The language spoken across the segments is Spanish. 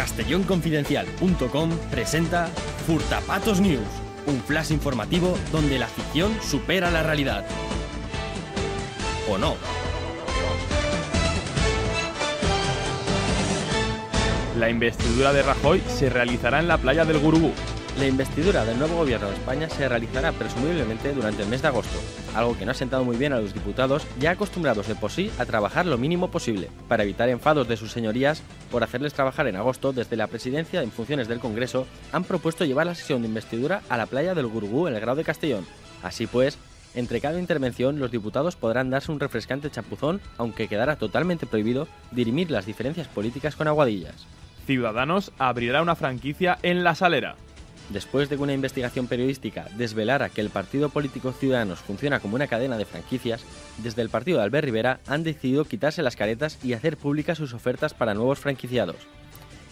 castellonconfidencial.com presenta Furtapatos News, un flash informativo donde la ficción supera la realidad. ¿O no? La investidura de Rajoy se realizará en la playa del Gurubú. La investidura del nuevo gobierno de España se realizará presumiblemente durante el mes de agosto, algo que no ha sentado muy bien a los diputados ya acostumbrados de por sí a trabajar lo mínimo posible, para evitar enfados de sus señorías por hacerles trabajar en agosto desde la presidencia en funciones del Congreso, han propuesto llevar la sesión de investidura a la playa del Gurubú en el Grado de Castellón. Así pues, entre cada intervención los diputados podrán darse un refrescante chapuzón, aunque quedará totalmente prohibido dirimir las diferencias políticas con aguadillas. Ciudadanos abrirá una franquicia en La Salera. Después de que una investigación periodística desvelara que el partido político Ciudadanos funciona como una cadena de franquicias, desde el partido de Albert Rivera han decidido quitarse las caretas y hacer públicas sus ofertas para nuevos franquiciados.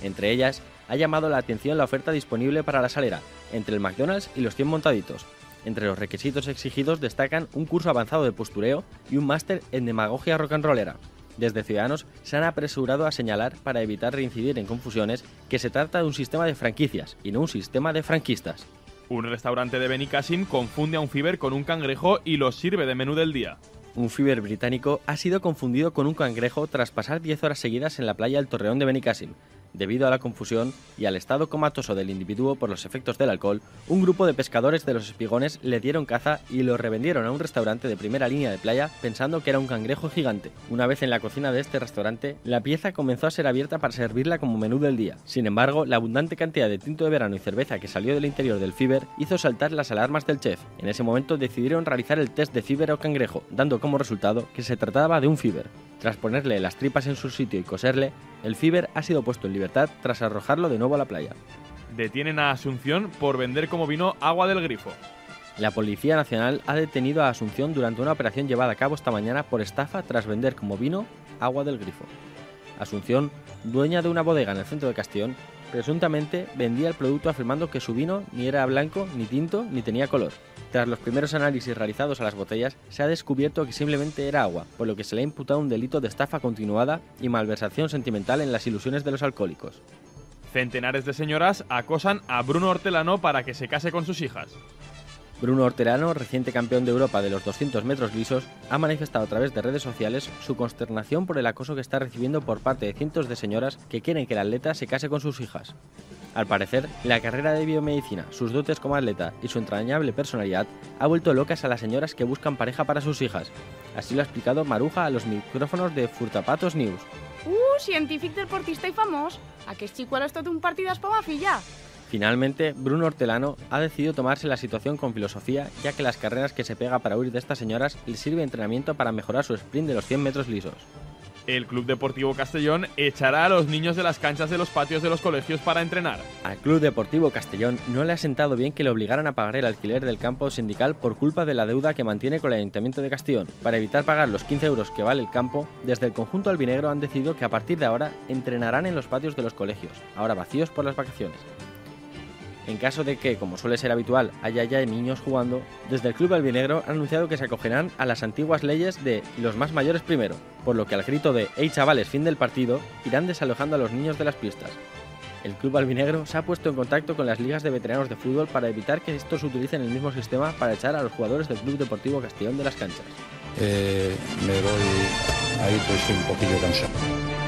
Entre ellas, ha llamado la atención la oferta disponible para la salera, entre el McDonald's y los 100 montaditos. Entre los requisitos exigidos destacan un curso avanzado de postureo y un máster en demagogia rock and rollera. Desde Ciudadanos se han apresurado a señalar, para evitar reincidir en confusiones, que se trata de un sistema de franquicias y no un sistema de franquistas. Un restaurante de Benicassim confunde a un fiber con un cangrejo y lo sirve de menú del día. Un fiber británico ha sido confundido con un cangrejo tras pasar 10 horas seguidas en la playa del Torreón de Benicassim. Debido a la confusión y al estado comatoso del individuo por los efectos del alcohol, un grupo de pescadores de los espigones le dieron caza y lo revendieron a un restaurante de primera línea de playa pensando que era un cangrejo gigante. Una vez en la cocina de este restaurante, la pieza comenzó a ser abierta para servirla como menú del día. Sin embargo, la abundante cantidad de tinto de verano y cerveza que salió del interior del fiber hizo saltar las alarmas del chef. En ese momento decidieron realizar el test de fiber o cangrejo, dando como resultado que se trataba de un fiber. Tras ponerle las tripas en su sitio y coserle, el Fiber ha sido puesto en libertad tras arrojarlo de nuevo a la playa. Detienen a Asunción por vender como vino agua del grifo. La Policía Nacional ha detenido a Asunción durante una operación llevada a cabo esta mañana por estafa tras vender como vino agua del grifo. Asunción, dueña de una bodega en el centro de Castellón, presuntamente vendía el producto afirmando que su vino ni era blanco, ni tinto, ni tenía color. Tras los primeros análisis realizados a las botellas, se ha descubierto que simplemente era agua, por lo que se le ha imputado un delito de estafa continuada y malversación sentimental en las ilusiones de los alcohólicos. Centenares de señoras acosan a Bruno Hortelano para que se case con sus hijas. Bruno Hortelano, reciente campeón de Europa de los 200 metros lisos, ha manifestado a través de redes sociales su consternación por el acoso que está recibiendo por parte de cientos de señoras que quieren que el atleta se case con sus hijas. Al parecer, la carrera de biomedicina, sus dotes como atleta y su entrañable personalidad ha vuelto locas a las señoras que buscan pareja para sus hijas. Así lo ha explicado Maruja a los micrófonos de Furtapatos News. Uh, científic deportista y famoso. Aquest xico ara és tot un partidàs pa filla. Finalmente, Bruno Hortelano ha decidido tomarse la situación con filosofía, ya que las carreras que se pega para huir de estas señoras le sirve de entrenamiento para mejorar su sprint de los 100 metros lisos. El Club Deportivo Castellón echará a los niños de las canchas de los patios de los colegios para entrenar. Al Club Deportivo Castellón no le ha sentado bien que le obligaran a pagar el alquiler del campo sindical por culpa de la deuda que mantiene con el Ayuntamiento de Castellón. Para evitar pagar los 15 euros que vale el campo, desde el conjunto albinegro han decidido que a partir de ahora entrenarán en los patios de los colegios, ahora vacíos por las vacaciones. En caso de que, como suele ser habitual, haya ya niños jugando, desde el Club Albinegro han anunciado que se acogerán a las antiguas leyes de los más mayores primero, por lo que al grito de ¡Hey chavales, fin del partido! irán desalojando a los niños de las pistas. El Club Albinegro se ha puesto en contacto con las ligas de veteranos de fútbol para evitar que estos utilicen el mismo sistema para echar a los jugadores del Club Deportivo Castellón de las canchas. Eh, me voy ahí pues un poquillo cansado.